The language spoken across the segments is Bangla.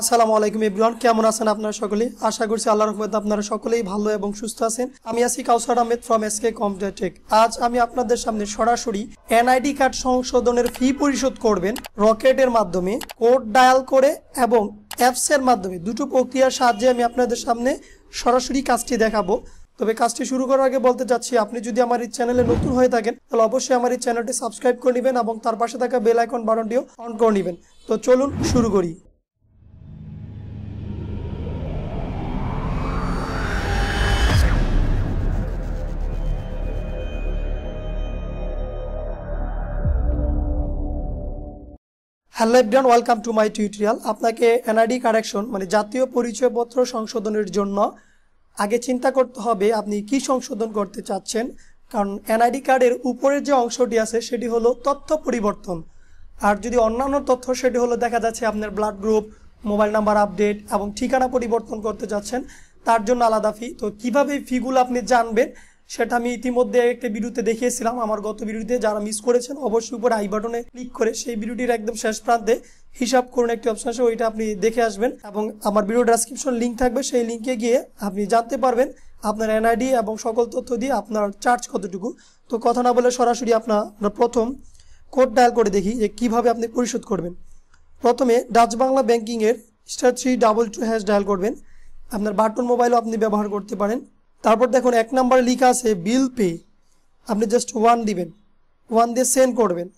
আসসালামু আলাইকুম এভরিওয়ান, কেমন আছেন আপনারা সকলেই? আশা করছি আল্লাহ রহমতে আপনারা সকলেই ভালো এবং সুস্থ আছেন। আমি আছি Kawsar Ahmed from SK computer আজ আমি আপনাদের সামনে সরাসরি এনআইডি কার্ড সংশোধনের ফি পরিশোধ করবেন রকেটের মাধ্যমে কোড ডায়াল করে এবং অ্যাপসের মাধ্যমে। দুটো প্রক্রিয়ার সাহায্যে আমি আপনাদের সামনে সরাসরি কাজটি দেখাবো। তবে কাজটি শুরু করার আগে বলতে চাচ্ছি, আপনি যদি আমার এই চ্যানেলে নতুন হয়ে থাকেন, তাহলে অবশ্যই আমার এই চ্যানেলটি সাবস্ক্রাইব করে নেবেন এবং তার পাশে থাকা বেল আইকন বাটনটিও অন করে নেবেন। তো চলুন শুরু করি। Hello everyone, welcome to my tutorial. আপনাকে এনআইডি কারেকশন মানে জাতীয় পরিচয়পত্র সংশোধনের জন্য আগে চিন্তা করতে হবে আপনি কি সংশোধন করতে চাচ্ছেন। কারণ এনআইডি কার্ডের উপরের যে অংশটি আছে, সেটি হলো তথ্য পরিবর্তন। আর যদি অন্যান্য তথ্য, সেটি হলো দেখা যাচ্ছে আপনার blood group, mobile number update এবং ঠিকানা পরিবর্তন করতে চাচ্ছেন, তার জন্য আলাদা ফি তো কীভাবে ফিগুলো আপনি জানবেন সেটা আমি ইতিমধ্যে একটা ভিডিওতে দেখিয়েছিলাম আমার গত ভিডিওতে, যারা মিস করেছেন অবশ্যই উপরে আই বাটনে ক্লিক করে সেই ভিডিওটির একদম শেষ প্রান্তে হিসাব করুন একটি অপশন আছে, ওইটা আপনি দেখে আসবেন। এবং আমার ভিডিও ডেসক্রিপশন লিঙ্ক থাকবে, সেই লিঙ্কে গিয়ে আপনি জানতে পারবেন আপনার এনআইডি এবং সকল তথ্য দিয়ে আপনার চার্জ কতটুকু। তো কথা না বলে সরাসরি আপনার প্রথম কোড ডায়াল করে দেখি যে কীভাবে আপনি পরিশোধ করবেন। প্রথমে ডাচ বাংলা ব্যাংকিংয়ের star three double two hash dial করবেন। আপনার বাটন মোবাইলও আপনি ব্যবহার করতে পারেন। তারপর দেখুন, এক নম্বরে লেখা আছে বিল পে আপনি জাস্ট ওয়ান দিবেন ওয়ান দিয়ে সেন্ড করবেন।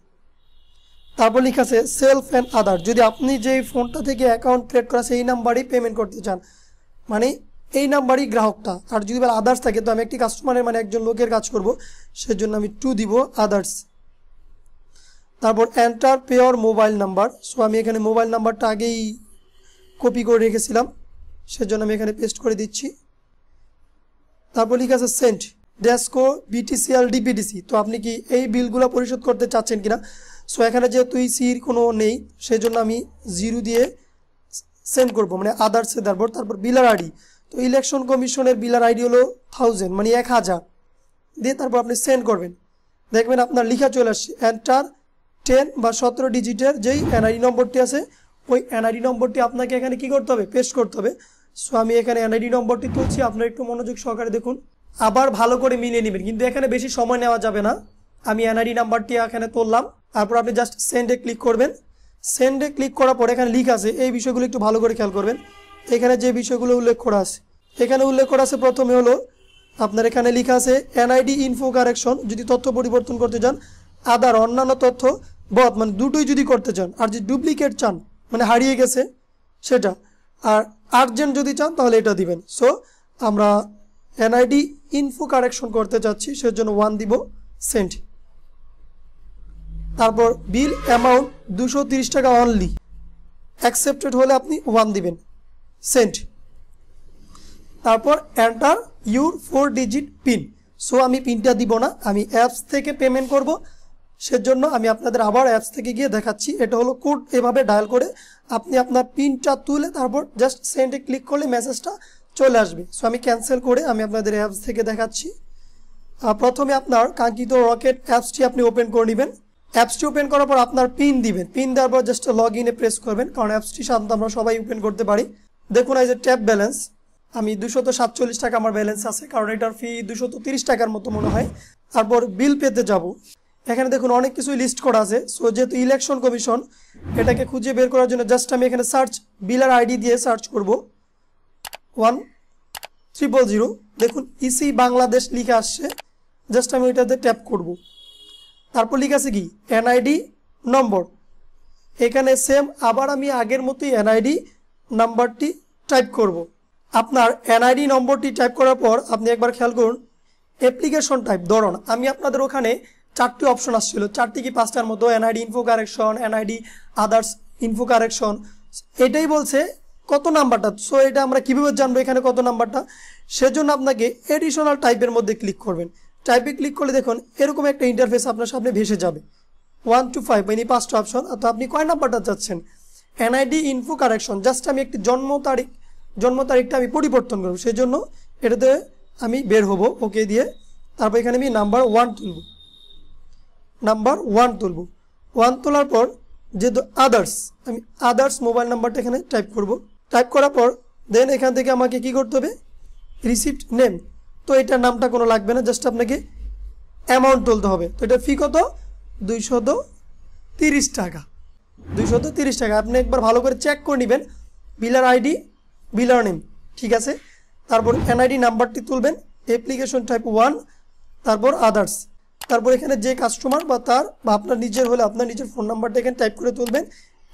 তারপর লেখা আছে সেলফ অ্যান্ড আদার যদি আপনি যে ফোনটা থেকে অ্যাকাউন্ট ক্রিয়েট করা, সেই নাম্বারই পেমেন্ট করতে চান। মানে এই নাম্বারই গ্রাহকটা। আর যদি আদার্স থাকে, তো আমি একটি কাস্টমারের মানে একজন লোকের কাজ করব, সেজন্য আমি টু দিব আদার্স তারপর enter payer mobile number so আমি এখানে মোবাইল নাম্বারটা আগেই কপি করে রেখেছিলাম, সেজন্য আমি এখানে পেস্ট করে দিচ্ছি। তারপর লিখে আছে সেন্ট, ডেস্কো, বিটিসিএল, ডিপিডিসি। তো আপনি কি এই বিলগুলো পরিশোধ করতে চাচ্ছেন কিনা? সো এখানে যেহেতু সির কোনো নেই সেই জন্য আমি জিরো দিয়ে সেন্ড করব মানে আদার্সে তারপর তারপর বিলার আইডি তো ইলেকশন কমিশনের বিলার আইডি হলো থাউজেন্ড মানে এক হাজার। দিয়ে তারপর আপনি সেন্ড করবেন। দেখবেন আপনার লিখা চলে আসছে এন্টার টেন বা সতেরো ডিজিটের যেই এনআইডি নম্বরটি আছে, ওই এনআইডি নম্বরটি আপনাকে এখানে কি করতে হবে? পেস্ট করতে হবে। সো আমি এখানে এনআইডি নম্বরটি তুলছি, আপনার একটু মনোযোগ সহকারে দেখুন। আবার ভালো করে মিলিয়ে নেবেন, কিন্তু এখানে বেশি সময় নেওয়া যাবে না। আমি এনআইডি নাম্বারটি এখানে তুললাম, তারপর আপনি জাস্ট সেন্ডে ক্লিক করবেন। সেন্ডে ক্লিক করার পর এখানে লিখ আছে, এই বিষয়গুলো একটু ভালো করে খেয়াল করবেন। এখানে যে বিষয়গুলো উল্লেখ করা আছে, এখানে উল্লেখ করা আছে প্রথমে হলো, আপনার এখানে লেখা আছে এনআইডি ইনফো কারেকশন যদি তথ্য পরিবর্তন করতে চান, আদার অন্যান্য তথ্য বধ মানে দুটোই যদি করতে চান, আর যদি ডুপ্লিকেট চান মানে হারিয়ে গেছে, সেটা। আর আর্জেন্ট যদি চান, তাহলে এটা দিবেন। সো আমরা এনআইডি ইনফো কারেকশন করতে চাচ্ছি, সেজন্য ওয়ান দিব সেন্ট তারপর বিল অ্যামাউন্ট দুশো টাকা অনলি অ্যাকসেপ্টেড হলে আপনি ওয়ান দিবেন সেন্ট তারপর enter your four digit pin so আমি পিনটা দিব না, আমি অ্যাপস থেকে পেমেন্ট করব। সেজন্য আমি আপনাদের আবার অ্যাপস থেকে গিয়ে দেখাচ্ছি, এটা হলো কোড এভাবে ডায়াল করে আপনি আপনার পিনটা তুলে তারপর জাস্ট সেন্ডে ক্লিক করলে মেসেজটা চলে আসবে। সো আমি ক্যান্সেল করে আমি আপনাদের অ্যাপস থেকে দেখাচ্ছি। প্রথমে আপনার কাঙ্ক্ষিত রকেট অ্যাপসটি আপনি ওপেন করে নেবেন। অ্যাপসটি ওপেন করার পর আপনার পিন দিবেন। পিন দেওয়ার পর জাস্ট লগ ইনে প্রেস করবেন, কারণ অ্যাপসটি সাধারণত আমরা সবাই ওপেন করতে পারি। দেখুন, এই যে ট্যাপ ব্যালেন্স আমি দুশত সাতচল্লিশ টাকা আমার ব্যালেন্স আছে, কারণ এটার ফি দুশত তিরিশ টাকার মতো মনে হয়। তারপর বিল পেতে যাব। এখানে দেখুন অনেক কিছুই লিস্ট করা আছে। সো যেহেতু ইলেকশন কমিশন এটাকে খুঁজে বের করার জন্য জাস্ট আমি এখানে সার্চ বিলার আইডি দিয়ে সার্চ করব। ওয়ান ট্রিপল জিরো দেখুন ইসি বাংলাদেশ লিখে আসছে। জাস্ট আমি ওইটাতে ট্যাপ করব। তারপর লিখে আছে কি? এনআইডি নম্বর এখানে সেম আবার আমি আগের মতোই এনআইডি নাম্বারটি টাইপ করব। আপনার এনআইডি নম্বরটি টাইপ করার পর আপনি একবার খেয়াল করুন অ্যাপ্লিকেশন টাইপ ধরুন, আমি আপনাদের ওখানে চারটি অপশন আসছিল। চারটি কি পাঁচটার মতো NID info correction NID others info correction এটাই বলছে কত নাম্বারটা। সো এটা আমরা কীভাবে জানব এখানে কত নাম্বারটা? সেজন্য আপনাকে এডিশনাল টাইপের মধ্যে ক্লিক করবেন। টাইপে ক্লিক করলে দেখুন, এরকম একটা ইন্টারফেস আপনার সামনে ভেসে যাবে। ওয়ান টু ফাইভ মানে পাঁচটা অপশন তো আপনি কয় নাম্বারটা চাচ্ছেন? এনআইডি ইনফো কারেকশন জাস্ট আমি একটি জন্ম তারিখ, জন্ম তারিখটা আমি পরিবর্তন করব। সেই জন্য এটাতে আমি বের হব। ওকে দিয়ে তারপর এখানে আমি নাম্বার ওয়ান তুলব। নাম্বার ওয়ান তুলব। ওয়ান তোলার পর যেহেতু আদার্স আমি আদার্স মোবাইল নাম্বারটা এখানে টাইপ করব। টাইপ করার পর দেন এখান থেকে আমাকে কি করতে হবে? রিসিপ্ট নেম তো এটার নামটা কোনো লাগবে না জাস্ট আপনাকে অ্যামাউন্ট তুলতে হবে। তো এটা ফি কত? দুইশত তিরিশ টাকা। দুইশত তিরিশ টাকা। আপনি একবার ভালো করে চেক করে নেবেন। বিলার আইডি বিলার নেম ঠিক আছে? তারপর এনআইডি নাম্বারটি তুলবেন। অ্যাপ্লিকেশন টাইপ ওয়ান তারপর আদার্স তারপর এখানে যে কাস্টমার বা তার বা আপনার নিজের হলে আপনার নিজের ফোন নাম্বারটা এখানে টাইপ করে তুলবেন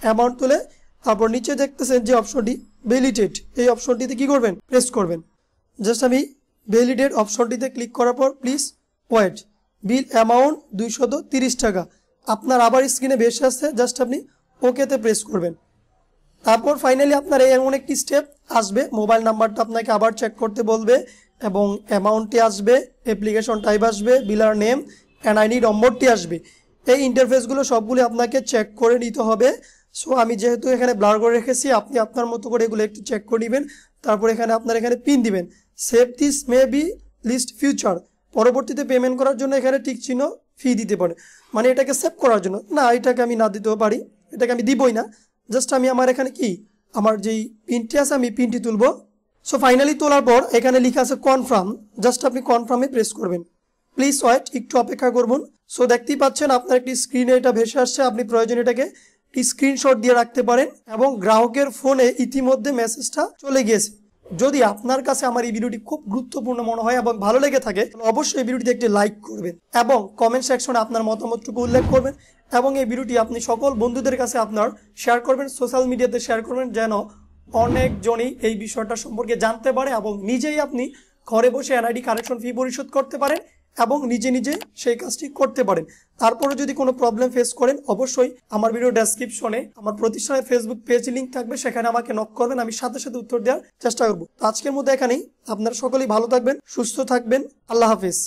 অ্যামাউন্ট তুলে তারপর নিচে দেখতেছেন যে অপশনটি ভ্যালিডেট এই অপশনটিতে কি করবেন? প্রেস করবেন। জাস্ট আমি ভ্যালিডেট অপশনটিতে ক্লিক করার পর প্লিজ ওয়েট বিল অ্যামাউন্ট দুইশত তিরিশ টাকা। আপনার আবার স্ক্রিনে বেশি আসছে জাস্ট আপনি ওকেতে প্রেস করবেন। তারপর ফাইনালি আপনার এই এমন একটি স্টেপ আসবে মোবাইল নাম্বারটা আপনাকে আবার চেক করতে বলবে এবং অ্যামাউন্টটি আসবে অ্যাপ্লিকেশন টাইপ আসবে বিলার নেম এনআইডি নম্বরটি আসবে। এই ইন্টারফেসগুলো সবগুলি আপনাকে চেক করে নিতে হবে। সো আমি যেহেতু এখানে ব্লার করে রেখেছি, আপনি আপনার মতো করে এগুলো একটু চেক করে নেবেন। তারপর এখানে আপনার এখানে পিন দিবেন। Save this may be list future পরবর্তীতে পেমেন্ট করার জন্য এখানে টিক চিহ্ন ফি দিতে পারে। মানে এটাকে সেভ করার জন্য। না, এটাকে আমি না দিতেও পারি। এটাকে আমি দিবই না। জাস্ট আমি আমার এখানে কি? আমার যেই পিনটি আছে, আমি পিনটি তুলবো। সো ফাইনালি তোলার পর এখানে লেখা আছে কনফার্ম জাস্ট আপনি কনফার্মে প্রেস করবেন। প্লিজ ওয়েট একটু অপেক্ষা করবেন। সো দেখতেই পাচ্ছেন আপনার একটি স্ক্রিনে এটা ভেসে আসছে। আপনি প্রয়োজন এটাকে স্ক্রিনশট দিয়ে রাখতে পারেন এবং গ্রাহকের ফোনে ইতিমধ্যে মেসেজটা চলে গিয়েছে। যদি আপনার কাছে আমার এই ভিডিওটি খুব গুরুত্বপূর্ণ মনে হয় এবং ভালো লেগে থাকে অবশ্যই এই ভিডিওটিতে একটি লাইক করবেন এবং কমেন্ট সেকশনে আপনার মতামতটুকু উল্লেখ করবেন এবং এই ভিডিওটি আপনি সকল বন্ধুদের কাছে আপনার শেয়ার করবেন। সোশ্যাল মিডিয়াতে শেয়ার করবেন যেন অনেকজনই এই বিষয়টা সম্পর্কে জানতে পারে এবং নিজেই আপনি ঘরে বসে এনআইডি কানেকশন ফি পরিশোধ করতে পারেন এবং নিজে নিজে সেই কাজটি করতে পারেন। তারপরে যদি কোনো প্রবলেম ফেস করেন, অবশ্যই আমার ভিডিও ডেসক্রিপশনে আমার প্রতিষ্ঠানের ফেসবুক পেজ লিঙ্ক থাকবে, সেখানে আমাকে নক করবেন, আমি সাথে সাথে উত্তর দেওয়ার চেষ্টা করব। আজকের মধ্যে এখানেই। আপনারা সকলেই ভালো থাকবেন, সুস্থ থাকবেন। আল্লাহ হাফিজ।